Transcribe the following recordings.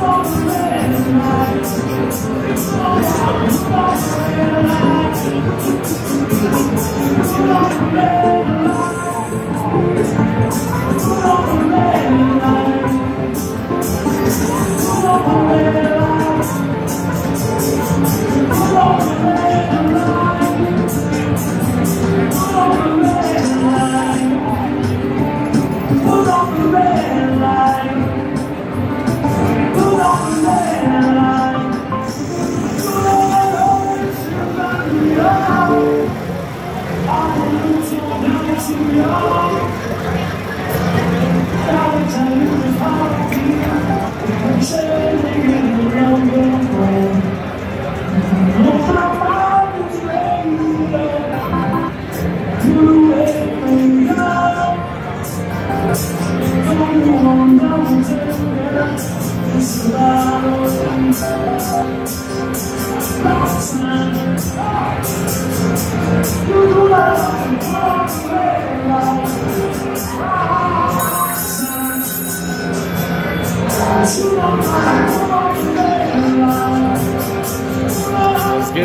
sauce. Let's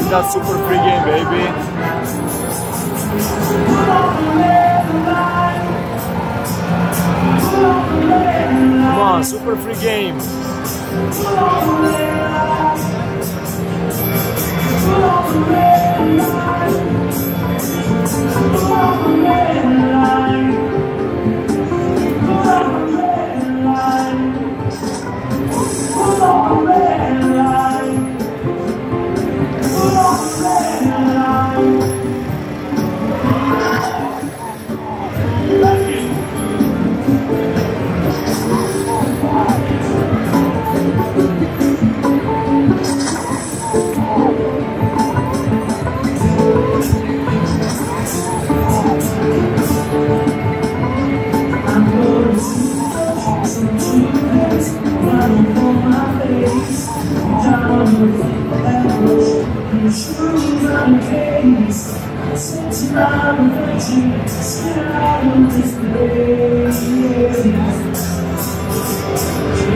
get that super free game, baby. Come on, super free game.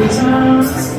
Just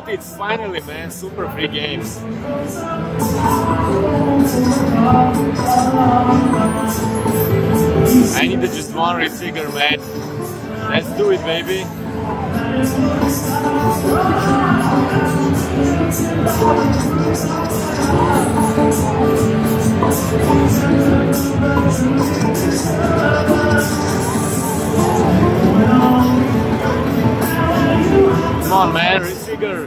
got it finally, man. Super free games. I needed just one retrigger, man. Let's do it, baby. Come on, man, retrigger.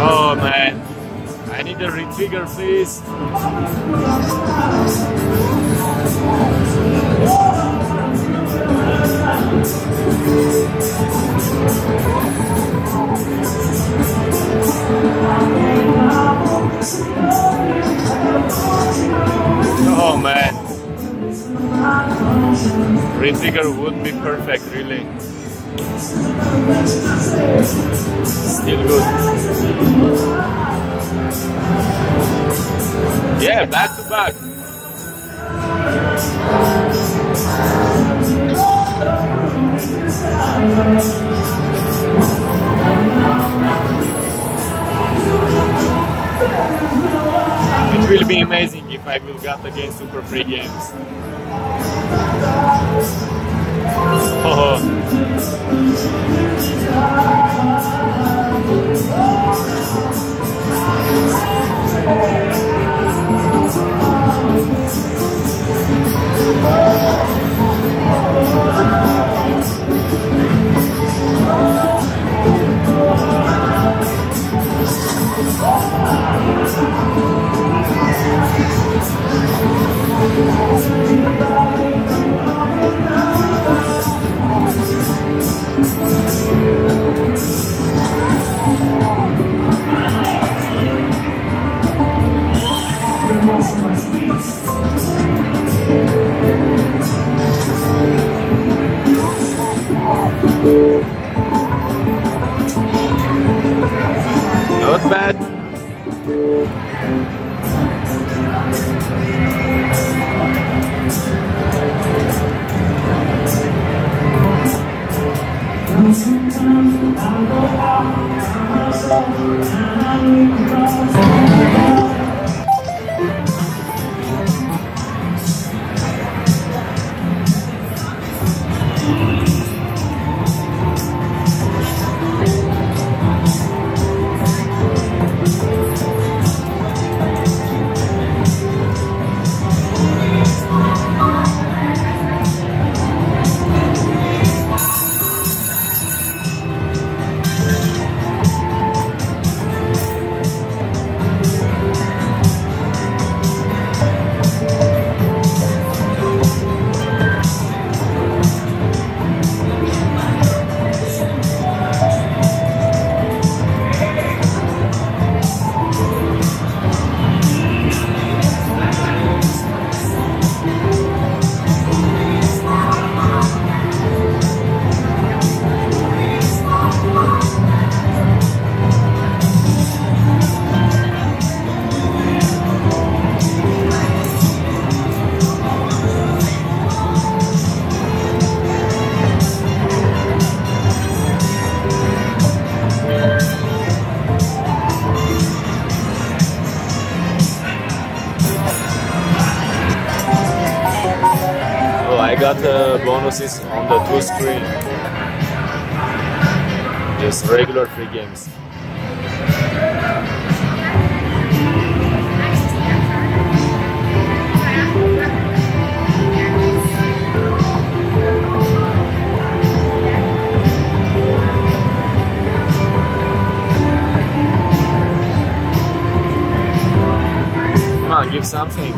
Oh man, I need a retrigger, please. It would be perfect, really. Still good. Yeah, back to back. It will be amazing if I will get again Super Free Games. Oh. The bonuses on the two screen. Just regular free games. Give something.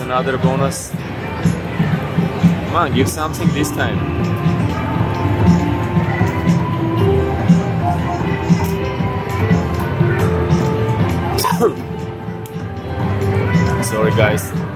another bonus. Come on, give something this time. Sorry, guys.